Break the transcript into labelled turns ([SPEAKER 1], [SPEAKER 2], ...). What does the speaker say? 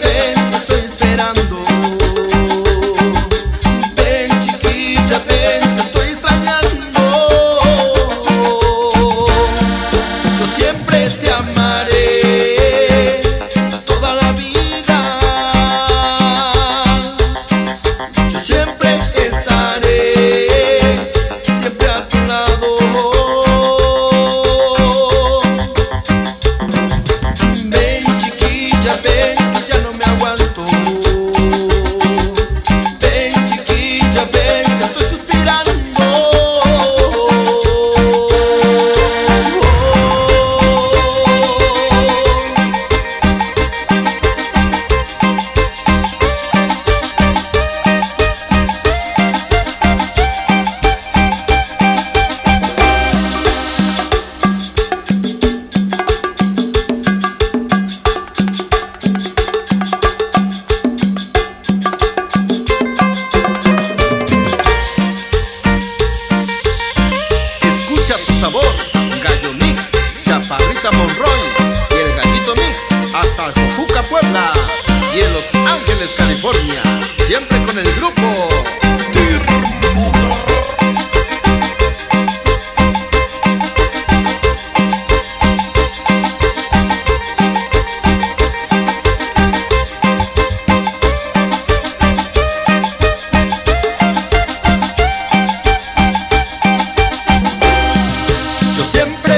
[SPEAKER 1] de well Julieta Monroy y el Gatito Mix hasta Cojuca, Puebla y en Los Ángeles, California, siempre con el grupo. Yo siempre